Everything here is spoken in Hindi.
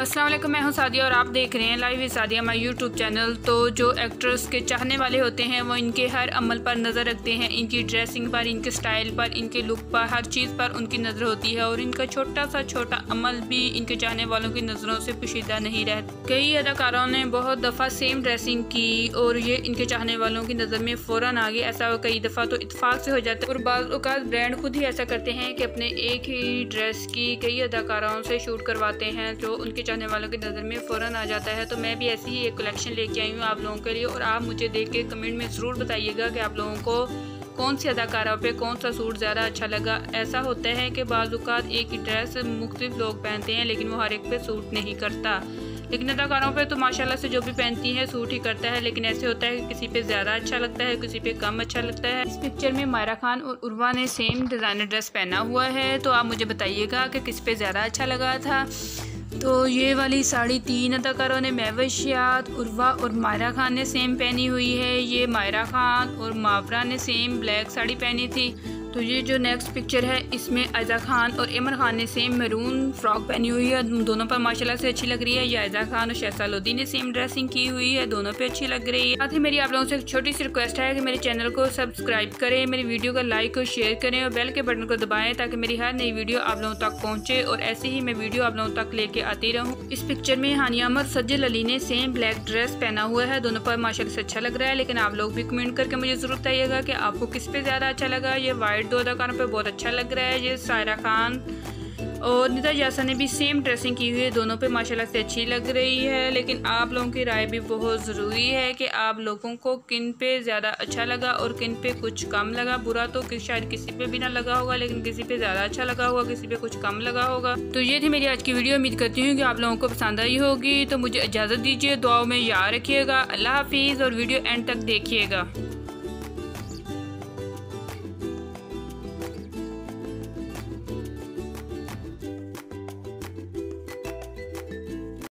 असलम मैं हूँ सादिया और आप देख रहे हैं live Sadia my YouTube channel तो जो एक्ट्रेस के चाहने वाले होते हैं, वो इनके हर अमल पर नज़र रखते हैं। इनकी ड्रेसिंग पर, इनके स्टाइल पर, इनके लुक पर, हर चीज़ पर उनकी नज़र होती है और इनका छोटा सा छोटा अमल भी इनके चाहने वालों की नज़रों से पुशीदा नहीं रहता कई अदाकारों ने बहुत दफ़ा सेम ड्रेसिंग की और ये इनके चाहने वालों की नज़र में फ़ौर आ गई। ऐसा कई दफ़ा तो इतफाक़ से हो जाता है और बाज़ ब्रांड खुद ही ऐसा करते हैं कि अपने एक ही ड्रेस की कई अदाकारों से शूट करवाते हैं जो उनके चाहने वालों की नज़र में फ़ौर आ जाता है। तो मैं भी ऐसी ही एक कलेक्शन लेके आई हूँ आप लोगों के लिए और आप मुझे देख के कमेंट में ज़रूर बताइएगा कि आप लोगों को कौन सी अदाकारा पे कौन सा सूट ज़्यादा अच्छा लगा। ऐसा होता है कि बाज़ात एक ही ड्रेस मुख्तफ लोग पहनते हैं, लेकिन वो हर एक पे सूट नहीं करता। लेकिन अदाकारों पे तो माशाल्लाह से जो भी पहनती है, सूट ही करता है, लेकिन ऐसे होता है कि किसी पे ज़्यादा अच्छा लगता है, किसी पे कम अच्छा लगता है। इस पिक्चर में मायरा खान और उर्वा ने सेम डिज़ाइनर ड्रेस पहना हुआ है। तो आप मुझे बताइएगा कि किस पे ज़्यादा अच्छा लगा था। तो ये वाली साड़ी तीन अदाकारों ने महवशियात उर्वा और मायरा खान ने सेम पहनी हुई है। ये मायरा खान और मावरा ने सेम ब्लैक साड़ी पहनी थी। तो ये जो नेक्स्ट पिक्चर है, इसमें अजा खान और इमर खान ने सेम मरून फ्रॉक पहनी हुई है। दोनों पर माशाल्लाह से अच्छी लग रही है। या अजा खान और शहसा लोधी ने सेम ड्रेसिंग की हुई है। दोनों पे अच्छी लग रही है। साथ ही मेरी आप लोगों से एक छोटी सी रिक्वेस्ट है कि मेरे चैनल को सब्सक्राइब करें, मेरी वीडियो को लाइक और शेयर करें और बेल के बटन को दबाएँ ताकि मेरी हर नई वीडियो आप लोगों तक पहुँचे और ऐसे ही मैं वीडियो आप लोगों तक लेके आती रहूँ। इस पिक्चर में हानिया अमर, सज्जल अली ने सेम ब्लैक ड्रेस पहना हुआ है। दोनों पर माशा से अच्छा लग रहा है, लेकिन आप लोग भी कमेंट करके मुझे ज़रूर बताइएगा कि आपको किस पे ज़्यादा अच्छा लगा। ये वाइट दो अदाकारों पर बहुत अच्छा लग रहा है ये सायरा खान और निता जासा ने भी सेम ड्रेसिंग की हुई है। दोनों पे माशाल्लाह से अच्छी लग रही है, लेकिन आप लोगों की राय भी बहुत ज़रूरी है कि आप लोगों को किन पे ज़्यादा अच्छा लगा और किन पे कुछ कम लगा। बुरा तो कि शायद किसी पे भी ना लगा होगा, लेकिन किसी पे ज़्यादा अच्छा लगा होगा, किसी पे कुछ कम लगा होगा। तो ये थी मेरी आज की वीडियो। उम्मीद करती हूँ कि आप लोगों को पसंद आई होगी। तो मुझे इजाज़त दीजिए, दुआओं में याद रखिएगा। अल्लाह हाफिज़ और वीडियो एंड तक देखिएगा।